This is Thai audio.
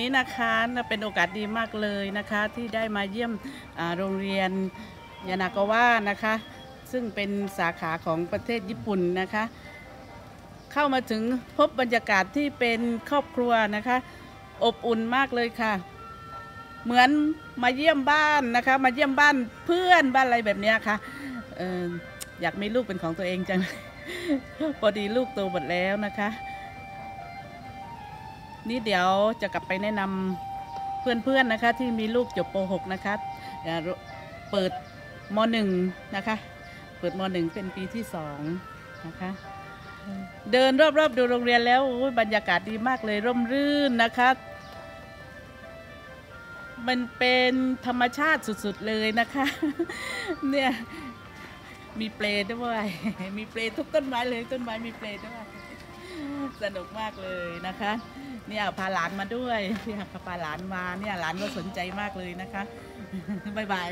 นี้นะคะเป็นโอกาสดีมากเลยนะคะที่ได้มาเยี่ยมโรงเรียนยานากาวะนะคะ ซึ่งเป็นสาขาของประเทศญี่ปุ่นนะคะ เข้ามาถึงพบบรรยากาศที่เป็นครอบครัวนะคะ อบอุ่นมากเลยค่ะ เหมือนมาเยี่ยมบ้านนะคะ มาเยี่ยมบ้านเพื่อนบ้านอะไรแบบนี้ค่ะอออยากมีลูกเป็นของตัวเองจังพอดีลูกโตหมดแล้วนะคะ นี่เดี๋ยวจะกลับไปแนะนำเพื่อนๆนะคะ ที่มีลูกจบป .6 นะคะเดี๋ยวเปิดม .1 นะคะ เปิดม .1 เป็นปีที่สองนะคะเดินรอบๆดูโรงเรียนแล้วโอ้ยบรรยากาศดีมากเลยร่มรื่นนะคะ มันเป็นธรรมชาติสุดๆเลยนะคะ เนี่ยมีเปลด้วย มีเปลทุกต้นไม้เลยต้นไม้มีเปลด้วย สนุกมากเลยนะคะ เนี่ยพาหลานมาด้วยเนี่ยพาหลานมาเนี่ยหลานก็สนใจมากเลยนะคะ บ๊ายบาย